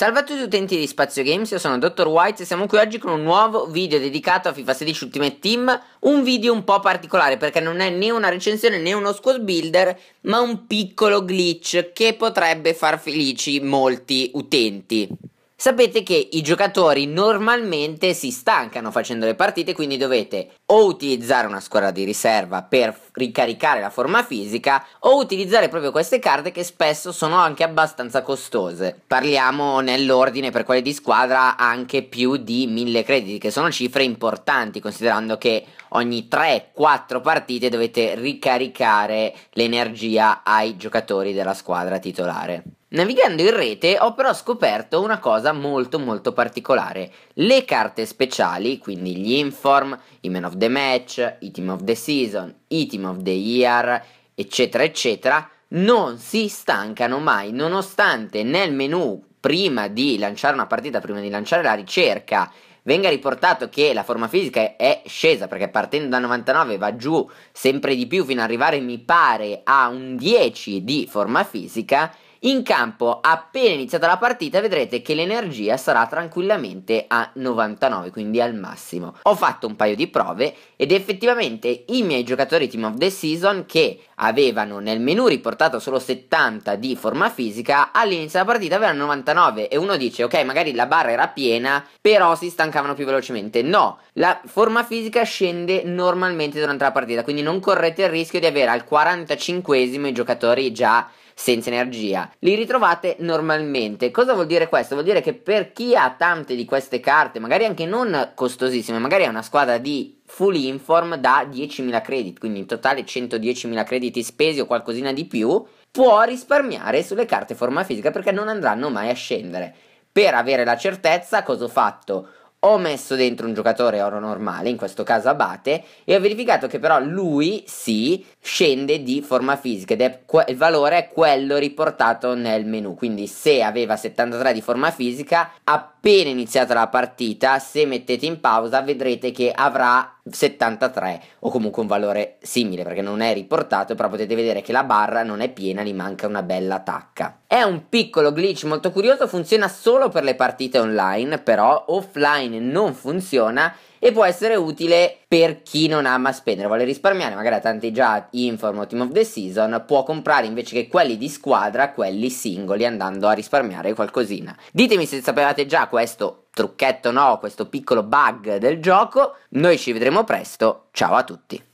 Salve a tutti utenti di Spazio Games, io sono Dr. White e siamo qui oggi con un nuovo video dedicato a FIFA 16 Ultimate Team Un video un po' particolare perché non è né una recensione né uno squad builder Ma un piccolo glitch che potrebbe far felici molti utenti Sapete che i giocatori normalmente si stancano facendo le partite, quindi dovete o utilizzare una squadra di riserva per ricaricare la forma fisica o utilizzare proprio queste carte che spesso sono anche abbastanza costose. Parliamo nell'ordine per quelle di squadra anche più di 1000 crediti, che sono cifre importanti considerando che ogni 3-4 partite dovete ricaricare l'energia ai giocatori della squadra titolare. Navigando in rete ho però scoperto una cosa molto molto particolare. Le carte speciali, quindi gli inform, i man of the match, i team of the season, i team of the year, eccetera eccetera, non si stancano mai, nonostante nel menu prima di lanciare una partita, prima di lanciare la ricerca, venga riportato che la forma fisica è scesa perché partendo da 99 va giù sempre di più fino ad arrivare mi pare a un 10 di forma fisica in campo, appena iniziata la partita, vedrete che l'energia sarà tranquillamente a 99, quindi al massimo. Ho fatto un paio di prove ed effettivamente i miei giocatori Team of the Season che avevano nel menu riportato solo 70 di forma fisica, all'inizio della partita avevano 99 e uno dice ok magari la barra era piena, però si stancavano più velocemente. No, la forma fisica scende normalmente durante la partita, quindi non correte il rischio di avere al 45esimo i giocatori già senza energia. Li ritrovate normalmente. Cosa vuol dire questo? Vuol dire che per chi ha tante di queste carte, magari anche non costosissime, magari è una squadra di full inform da 10.000 crediti, quindi in totale 110.000 crediti spesi o qualcosina di più, può risparmiare sulle carte forma fisica perché non andranno mai a scendere. Per avere la certezza, cosa ho fatto? Ho messo dentro un giocatore oro normale, in questo caso Abate, e ho verificato che però lui sì scende di forma fisica ed è il valore è quello riportato nel menu. Quindi se aveva 73 di forma fisica, appena iniziata la partita, se mettete in pausa vedrete che avrà 73 o comunque un valore simile perché non è riportato però potete vedere che la barra non è piena gli manca una bella tacca. È un piccolo glitch molto curioso funziona solo per le partite online però offline non funziona e può essere utile per chi non ama spendere, vuole risparmiare, magari ha tanti già Inform o Team of the Season, può comprare invece che quelli di squadra, quelli singoli, andando a risparmiare qualcosina. Ditemi se sapevate già questo trucchetto no, questo piccolo bug del gioco, noi ci vedremo presto, ciao a tutti!